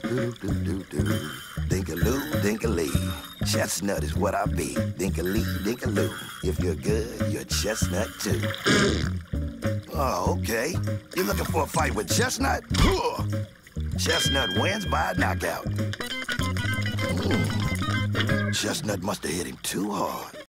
do-do-do-do-do-do. Dinkaloo, dinkalee. Chestnut is what I be. Dinkalee, dinkaloo. If you're good, you're chestnut too. oh, okay. You looking for a fight with Chestnut? Chestnut wins by knockout. Mm. Chestnut must have hit him too hard.